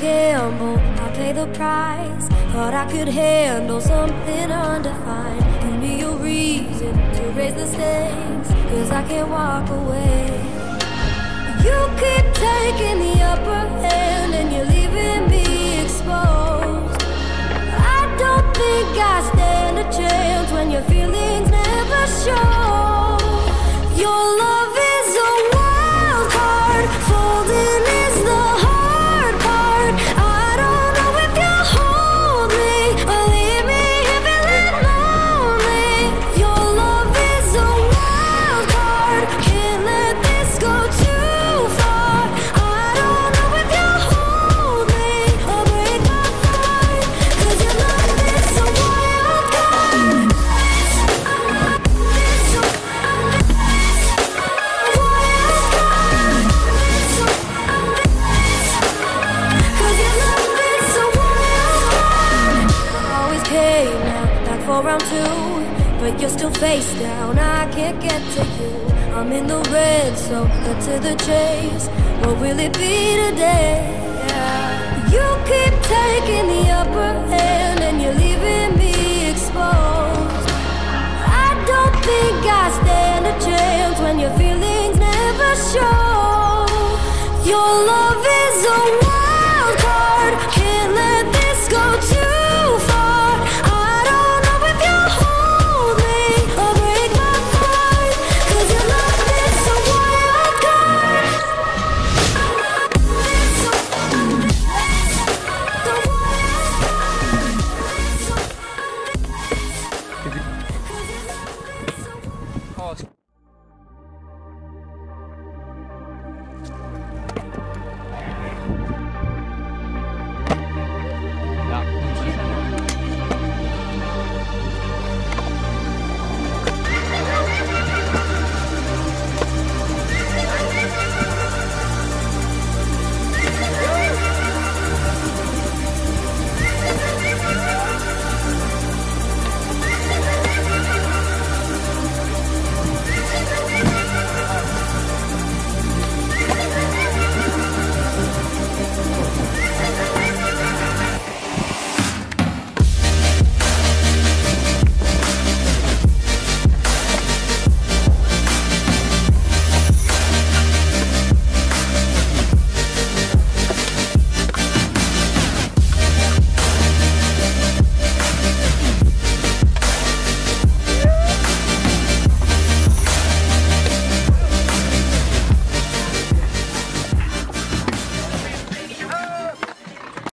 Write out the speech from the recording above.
gamble, I pay the price. Thought I could handle something undefined. Give me a reason to raise the stakes, cause I can't walk away. You keep taking the upper hand and you're leaving me exposed. I don't think I stand a chance when your feelings never show. around too, round two, but you're still face down. I can't get to you. I'm in the red, so cut to the chase. What will it be today? You keep taking the upper hand.